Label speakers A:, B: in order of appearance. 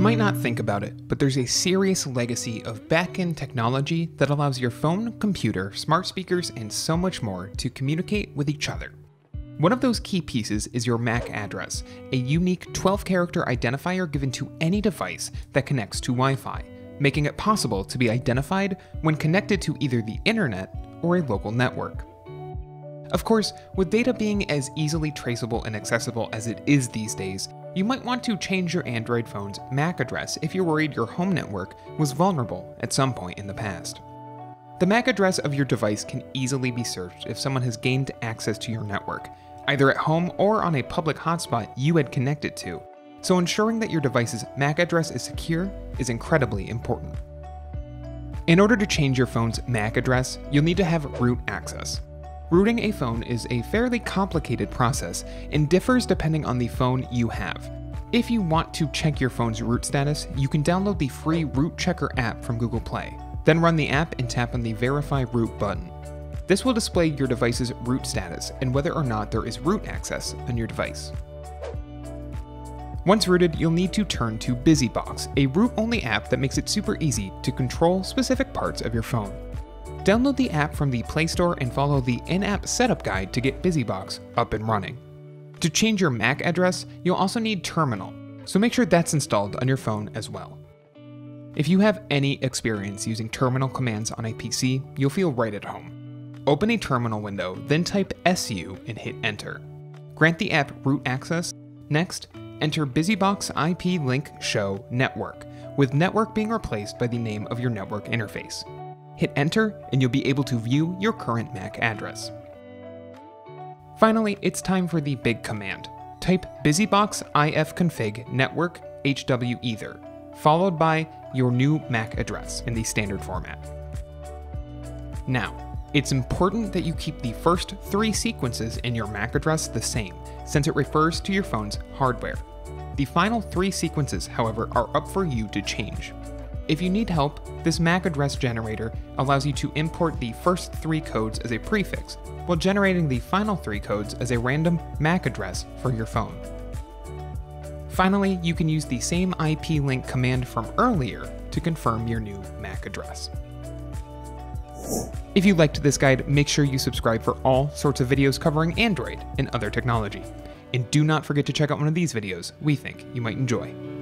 A: might not think about it, but there's a serious legacy of back-end technology that allows your phone, computer, smart speakers, and so much more to communicate with each other. One of those key pieces is your MAC address, a unique 12 character identifier given to any device that connects to Wi Fi, making it possible to be identified when connected to either the internet or a local network. Of course, with data being as easily traceable and accessible as it is these days, you might want to change your Android phone's MAC address if you're worried your home network was vulnerable at some point in the past. The MAC address of your device can easily be searched if someone has gained access to your network, either at home or on a public hotspot you had connected to, so ensuring that your device's MAC address is secure is incredibly important. In order to change your phone's MAC address, you'll need to have root access. Rooting a phone is a fairly complicated process and differs depending on the phone you have. If you want to check your phone's root status, you can download the free Root Checker app from Google Play. Then run the app and tap on the Verify Root button. This will display your device's root status and whether or not there is root access on your device. Once rooted, you'll need to turn to BusyBox, a root-only app that makes it super easy to control specific parts of your phone. Download the app from the Play Store and follow the in-app setup guide to get BusyBox up and running. To change your MAC address, you'll also need Terminal, so make sure that's installed on your phone as well. If you have any experience using terminal commands on a PC, you'll feel right at home. Open a terminal window, then type SU and hit enter. Grant the app root access. Next, enter BusyBox IP link show network, with network being replaced by the name of your network interface. Hit enter and you'll be able to view your current MAC address. Finally, it's time for the big command. Type busybox ifconfig network hw hwether, followed by your new MAC address in the standard format. Now, it's important that you keep the first three sequences in your MAC address the same, since it refers to your phone's hardware. The final three sequences, however, are up for you to change. If you need help, this MAC address generator allows you to import the first three codes as a prefix, while generating the final three codes as a random MAC address for your phone. Finally, you can use the same IP link command from earlier to confirm your new MAC address. If you liked this guide, make sure you subscribe for all sorts of videos covering Android and other technology. And do not forget to check out one of these videos we think you might enjoy.